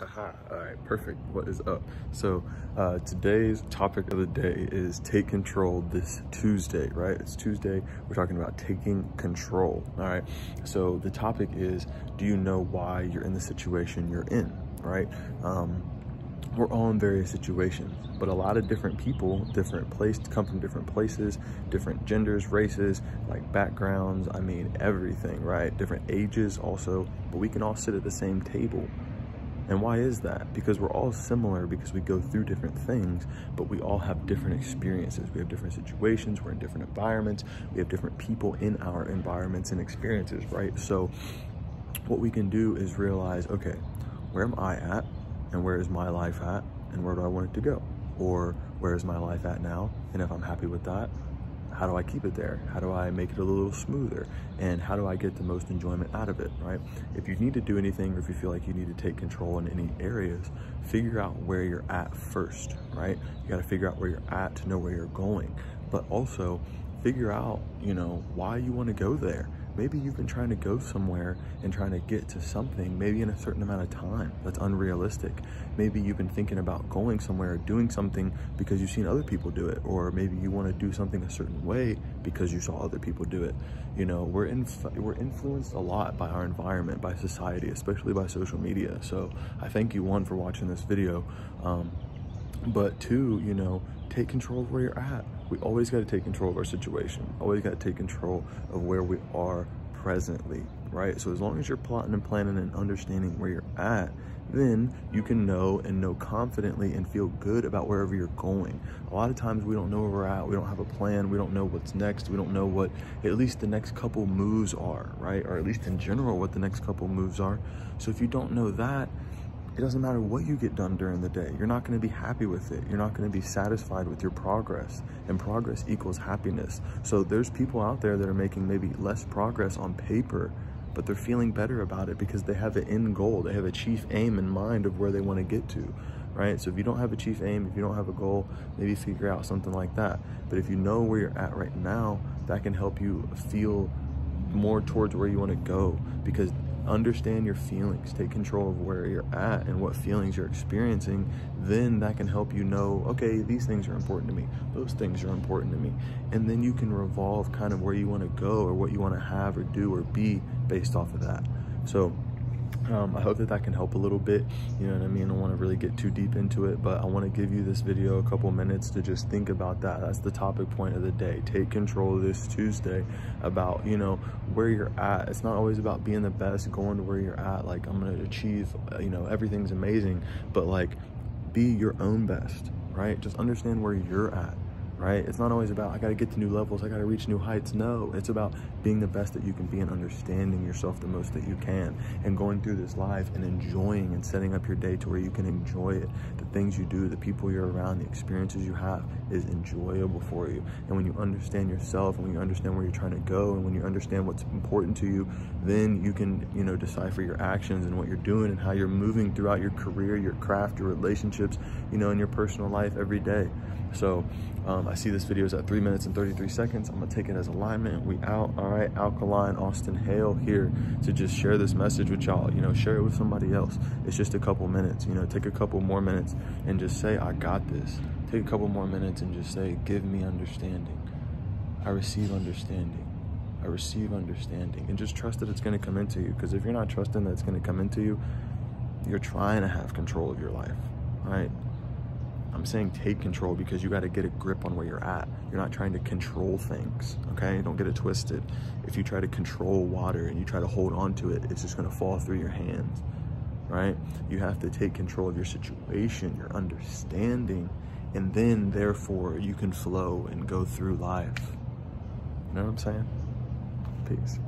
Haha, all right, perfect. What is up? So uh, today's topic of the day is take control this Tuesday, right? It's Tuesday. We're talking about taking control, all right? So the topic is, do you know why you're in the situation you're in, right? Um, we're all in various situations, but a lot of different people, different places, come from different places, different genders, races, like backgrounds, I mean, everything, right? Different ages also, but we can all sit at the same table. And why is that? Because we're all similar because we go through different things, but we all have different experiences. We have different situations, we're in different environments, we have different people in our environments and experiences, right? So what we can do is realize, okay, where am I at? and where is my life at and where do I want it to go? Or where is my life at now? And if I'm happy with that, how do I keep it there? How do I make it a little smoother? And how do I get the most enjoyment out of it, right? If you need to do anything or if you feel like you need to take control in any areas, figure out where you're at first, right? You got to figure out where you're at to know where you're going, but also figure out, you know, why you want to go there maybe you've been trying to go somewhere and trying to get to something, maybe in a certain amount of time. That's unrealistic. Maybe you've been thinking about going somewhere or doing something because you've seen other people do it, or maybe you want to do something a certain way because you saw other people do it. You know, we're in, we're influenced a lot by our environment, by society, especially by social media. So I thank you one for watching this video. Um, but two, you know, take control of where you're at. We always got to take control of our situation. Always got to take control of where we are presently, right? So as long as you're plotting and planning and understanding where you're at, then you can know and know confidently and feel good about wherever you're going. A lot of times we don't know where we're at. We don't have a plan. We don't know what's next. We don't know what at least the next couple moves are, right? Or at least in general what the next couple moves are. So if you don't know that, it doesn't matter what you get done during the day. You're not going to be happy with it. You're not going to be satisfied with your progress. And progress equals happiness. So there's people out there that are making maybe less progress on paper, but they're feeling better about it because they have an end goal. They have a chief aim in mind of where they want to get to, right? So if you don't have a chief aim, if you don't have a goal, maybe figure out something like that. But if you know where you're at right now, that can help you feel more towards where you want to go because understand your feelings take control of where you're at and what feelings you're experiencing then that can help you know okay these things are important to me those things are important to me. And then you can revolve kind of where you want to go or what you want to have or do or be based off of that. So um, I hope that that can help a little bit. You know what I mean? I don't want to really get too deep into it, but I want to give you this video a couple minutes to just think about that. That's the topic point of the day. Take control of this Tuesday about, you know, where you're at. It's not always about being the best, going to where you're at. Like, I'm going to achieve, uh, you know, everything's amazing, but like, be your own best, right? Just understand where you're at right? It's not always about, I gotta get to new levels, I gotta reach new heights. No, it's about being the best that you can be and understanding yourself the most that you can and going through this life and enjoying and setting up your day to where you can enjoy it. The things you do, the people you're around, the experiences you have is enjoyable for you. And when you understand yourself and when you understand where you're trying to go and when you understand what's important to you, then you can, you know, decipher your actions and what you're doing and how you're moving throughout your career, your craft, your relationships, you know, in your personal life every day. So um, I see this video is at three minutes and 33 seconds. I'm gonna take it as alignment. We out, all right? Alkaline Austin Hale here to just share this message with y'all. You know, share it with somebody else. It's just a couple minutes. You know, take a couple more minutes and just say, I got this. Take a couple more minutes and just say, give me understanding. I receive understanding. I receive understanding. And just trust that it's gonna come into you. Because if you're not trusting that it's gonna come into you, you're trying to have control of your life, right? I'm saying take control because you got to get a grip on where you're at. You're not trying to control things, okay? Don't get it twisted. If you try to control water and you try to hold on to it, it's just going to fall through your hands, right? You have to take control of your situation, your understanding, and then therefore you can flow and go through life. You know what I'm saying? Peace.